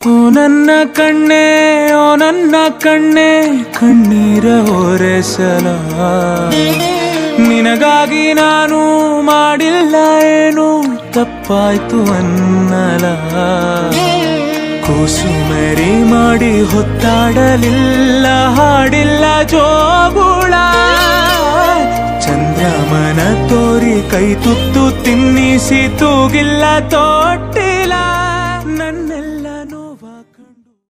ಓ ನನ್ನ ಕಣ್ಣೆ, ಓ ನನ್ನ ಕಣ್ಣೆ, ಕಣ್ಣೀರ ಹೊರೆಸಲ ನಿನಗಾಗಿ ನಾನು ಮಾಡಿಲ್ಲ ಏನು, ತಪ್ಪಾಯ್ತು ಅನ್ನಲ. ಕೂಸುಮರಿ ಮಾಡಿ ಹೊತ್ತಾಡಲಿಲ್ಲ, ಹಾಡಿಲ್ಲ ಜೋಗುಳ. ಚಂದ್ರಮನ ತೋರಿ ಕೈ ತುತ್ತು ತಿನ್ನಿಸಿ ತೂಗಿಲ್ಲ ತೋಟ. Nova.